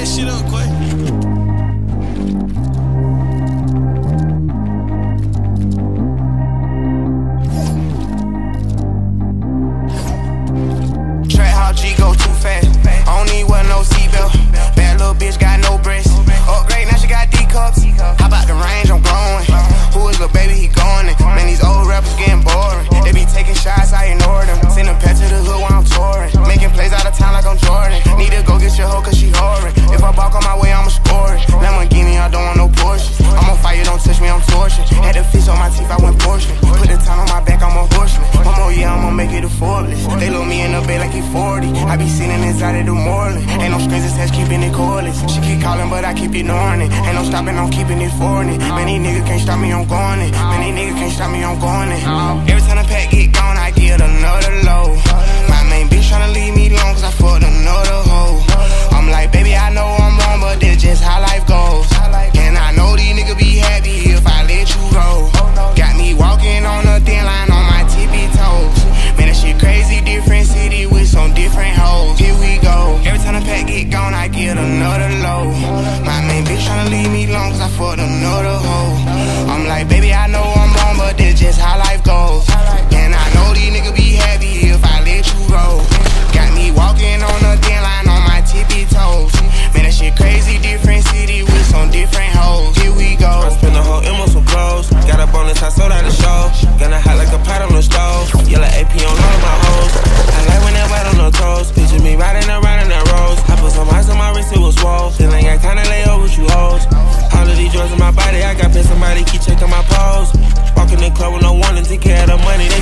that shit up, Quay. Track how G go too fast. Need wear no seatbelt. Bad little bitch got I'm torching. Had the fish on my teeth, I went portion. Put the time on my back, I'm a horseman. One more year, I'ma make it a Forbes. They load me in the bed like he 40. I be sitting inside of the Moreland. Ain't no strings attached, keeping it cordless. She keep calling, but I keep ignoring it. Ain't no stopping, I'm keeping it for it. Many niggas can't stop me, I'm going it. Many niggas can't stop me, I'm going it. my body, I got pissed somebody keep checking my pose. Walking in the club with no warning, take care of the money, they